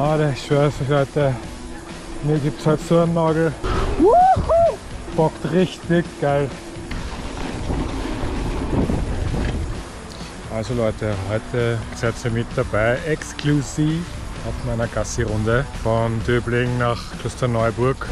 Aber ich schwöre euch Leute, mir gibt es halt so einen Nagel. Wuhu! Bockt richtig geil. Also Leute, heute seid ihr mit dabei, exklusiv auf meiner Gassi-Runde von Döbling nach Klosterneuburg.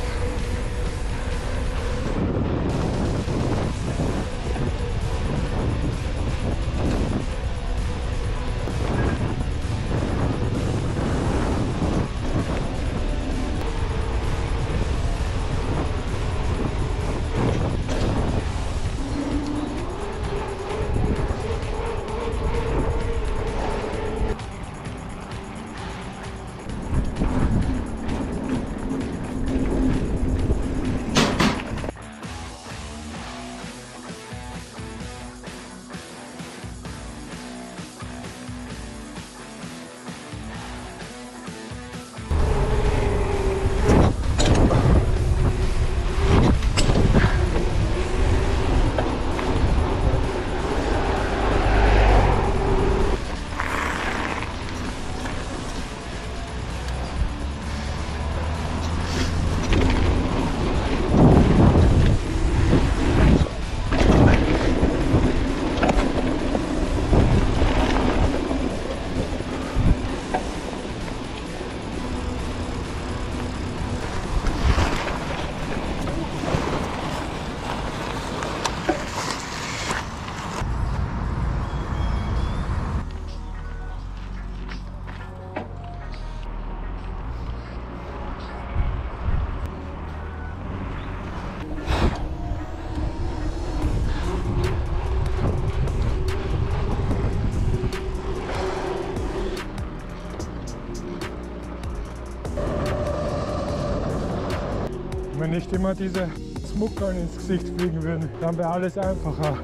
Wenn nicht immer diese Smuckeln ins Gesicht fliegen würden, dann wäre alles einfacher.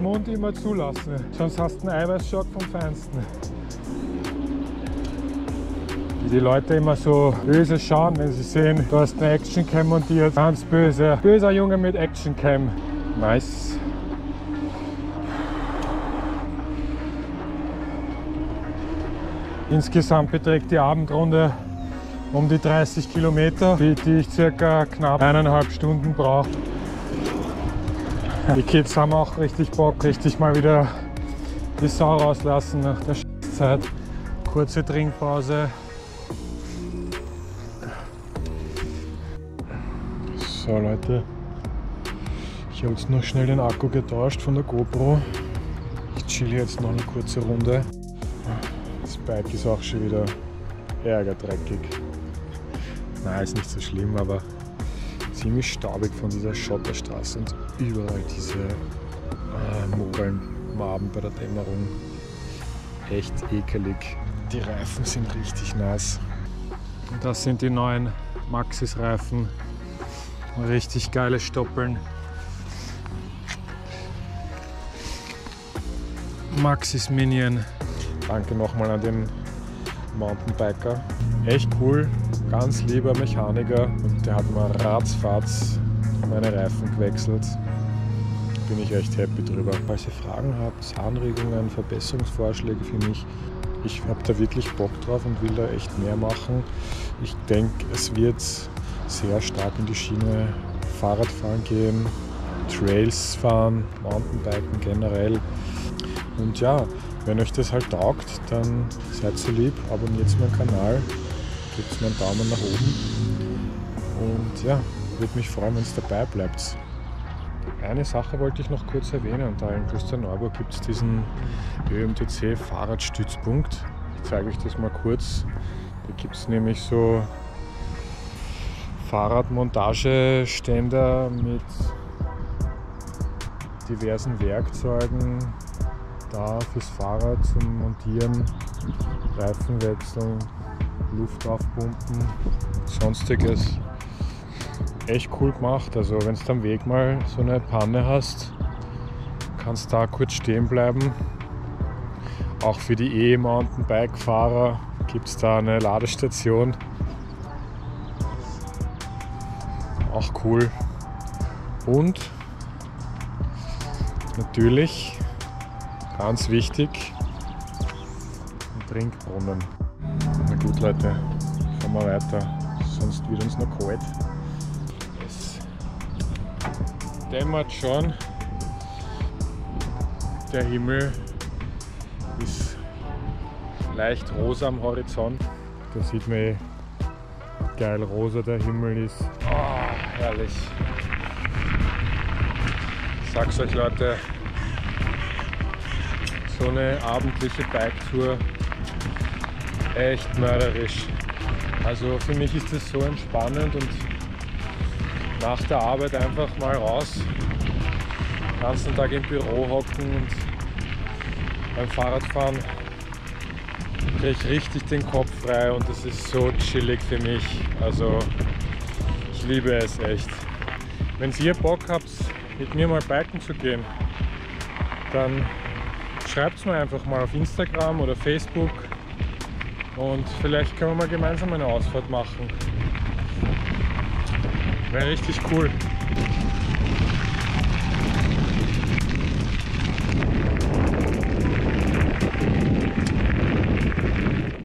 Mund immer zulassen, sonst hast du einen Eiweißschock vom Feinsten. Wie die Leute immer so böse schauen, wenn sie sehen, du hast eine Actioncam montiert. Ganz böse. Böser Junge mit Actioncam. Nice. Insgesamt beträgt die Abendrunde um die 30 Kilometer, für die ich circa knapp eineinhalb Stunden brauche. Die Kids haben auch richtig Bock, richtig mal wieder die Sau rauslassen nach der Zeit. Kurze Trinkpause. So Leute, ich habe jetzt noch schnell den Akku getauscht von der GoPro. Ich chill jetzt noch eine kurze Runde. Das Bike ist auch schon wieder ärgerdreckig. Nein, ist nicht so schlimm, aber ziemlich staubig von dieser Schotterstraße und überall diese äh, Maben bei der Dämmerung. Echt ekelig. Die Reifen sind richtig. Und das sind die neuen Maxis-Reifen. Richtig geile Stoppeln. Maxis Minion. Danke nochmal an den Mountainbiker. Echt cool, ganz lieber Mechaniker und der hat mir ratzfatz meine Reifen gewechselt. Bin ich echt happy drüber. Falls ihr Fragen habt, Anregungen, Verbesserungsvorschläge für mich, ich habe da wirklich Bock drauf und will da echt mehr machen. Ich denke, es wird sehr stark in die Schiene Fahrradfahren gehen, Trails fahren, Mountainbiken generell. Und ja, wenn euch das halt taugt, dann seid so lieb, abonniert meinen Kanal, gebt mir einen Daumen nach oben und ja, würde mich freuen, wenn ihr dabei bleibt. Eine Sache wollte ich noch kurz erwähnen, da in Klosterneuburg gibt es diesen ÖMTC Fahrradstützpunkt. Ich zeige euch das mal kurz. Da gibt es nämlich so Fahrradmontageständer mit diversen Werkzeugen, da fürs Fahrrad zum Montieren, Reifen wechseln, Luft aufpumpen, sonstiges. Echt cool gemacht. Also wenn du am Weg mal so eine Panne hast, kannst da kurz stehen bleiben. Auch für die E-Mountainbike-Fahrer gibt es da eine Ladestation. Auch cool. Und natürlich Ganz wichtig, ein Trinkbrunnen. Na gut Leute, wir weiter, sonst wird uns noch kalt. Es dämmert schon. Der Himmel ist leicht rosa am Horizont. Da sieht man eh geil rosa der Himmel ist. Oh, herrlich. Ich sag's euch Leute, so eine abendliche Bike-Tour echt mörderisch. Also für mich ist das so entspannend und nach der Arbeit einfach mal raus, den ganzen Tag im Büro hocken und beim Fahrradfahren kriege ich richtig den Kopf frei und das ist so chillig für mich. Also ich liebe es echt. Wenn ihr Bock habt, mit mir mal biken zu gehen, dann schreibt es mir einfach mal auf Instagram oder Facebook und vielleicht können wir mal gemeinsam eine Ausfahrt machen. Wäre richtig cool.